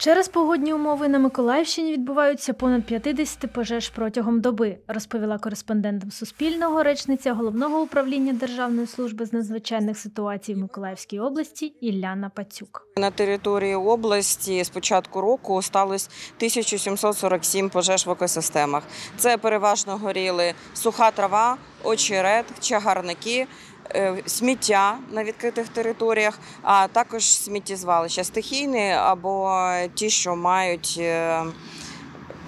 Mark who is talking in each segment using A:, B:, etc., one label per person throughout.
A: Через погодні умови на Миколаївщині відбуваються понад 50 пожеж протягом доби, розповіла кореспондентам Суспільного речниця головного управління Державної служби з надзвичайних ситуацій в Миколаївській області Ілляна Пацюк.
B: На території області з початку року сталося 1747 пожеж в екосистемах. Це переважно горіли суха трава, очерет, чагарники, сміття на відкритих територіях, а також сміттєзвалища стихійні або ті, що мають е,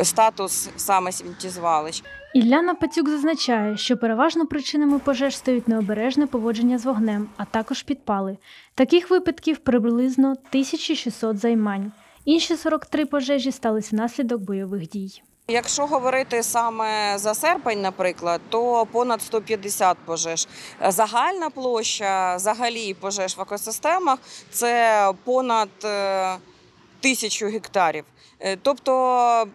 B: статус саме сміттєзвалищ.
A: Ілляна Пацюк зазначає, що переважно причинами пожеж стають необережне поводження з вогнем, а також підпали. Таких випадків приблизно 1600 займань. Інші 43 пожежі стались внаслідок бойових дій.
B: Якщо говорити саме за серпень, наприклад, то понад 150 пожеж. Загальна площа взагалі пожеж в екосистемах це понад е, тисячу гектарів. Е, Тобто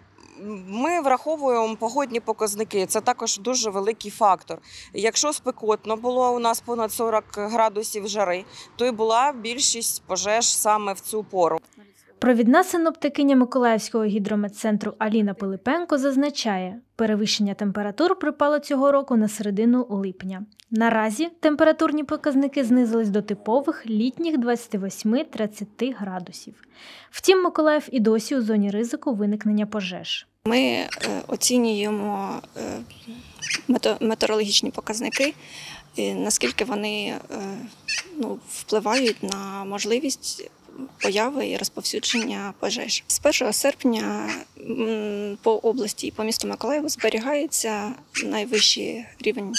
B: ми враховуємо погодні показники. Це також дуже великий фактор. Якщо спекотно було у нас понад 40 градусів жари, то і була більшість пожеж саме в цю пору.
A: Провідна синоптикиня Миколаївського гідрометцентру Аліна Пилипенко зазначає, перевищення температур припало цього року на середину липня. Наразі температурні показники знизились до типових літніх 28-30 градусів. Втім, Миколаїв і досі у зоні ризику виникнення пожеж.
C: Ми е, оцінюємо е, метеорологічні показники, наскільки вони е, ну, впливають на можливість появи і розповсюдження пожеж. З 1 серпня по області і по місту Миколаєву зберігається найвищий рівень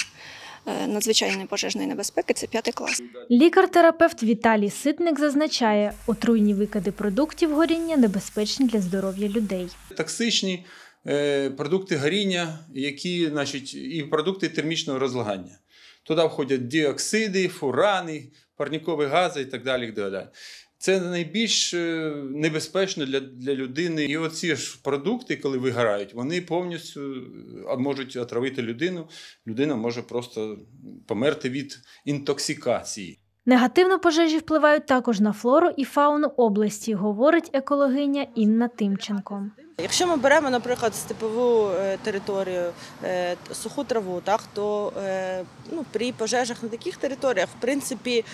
C: е, надзвичайної пожежної небезпеки це п'ятий клас.
A: Лікар-терапевт Віталій Ситник зазначає, отруйні викиди продуктів горіння небезпечні для здоров'я людей.
D: токсичні е, продукти горіння, які, значить, і продукти термічного розлагання. Туди входять діоксиди, фурани, парнікові гази і так далі. І так далі. Це найбільш е, небезпечно для, для людини. І оці ж продукти, коли вигорають, вони повністю е, можуть отравити людину. Людина може просто померти від інтоксикації.
A: Негативно пожежі впливають також на флору і фауну області, говорить екологиня Інна Тимченко.
E: Якщо ми беремо, наприклад, степову е, територію, суху траву, так, то ну, при пожежах на таких територіях, в принципі,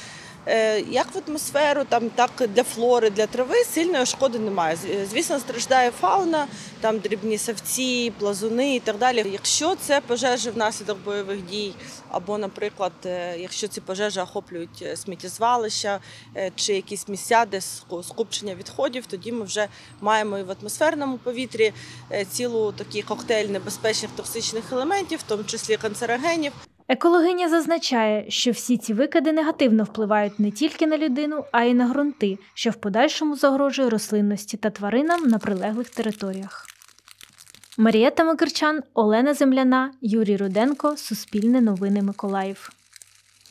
E: як в атмосферу, там, так для флори, для трави сильної шкоди немає. Звісно, страждає фауна, там дрібні савці, плазуни і так далі. Якщо це пожежі внаслідок бойових дій, або, наприклад, е, якщо ці пожежі охоплюють е, сміттєзвалища е, чи якісь місця, де ску- скупчення відходів, тоді ми вже маємо і в атмосферному повітрі е, цілу такий коктейль небезпечних токсичних елементів, в тому числі канцерогенів.
A: Екологиня зазначає, що всі ці викиди негативно впливають не тільки на людину, а й на ґрунти, що в подальшому загрожує рослинності та тваринам на прилеглих територіях. Марієта Микирчан, Олена Земляна, Юрій Руденко, Суспільне новини Миколаїв.